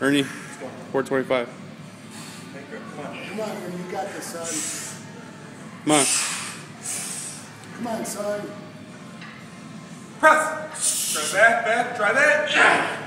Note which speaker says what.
Speaker 1: Ernie, 425.
Speaker 2: Come on, Ernie, you got this, son.
Speaker 1: Come on.
Speaker 2: Come on, son.
Speaker 3: Press. Press that, back, try that.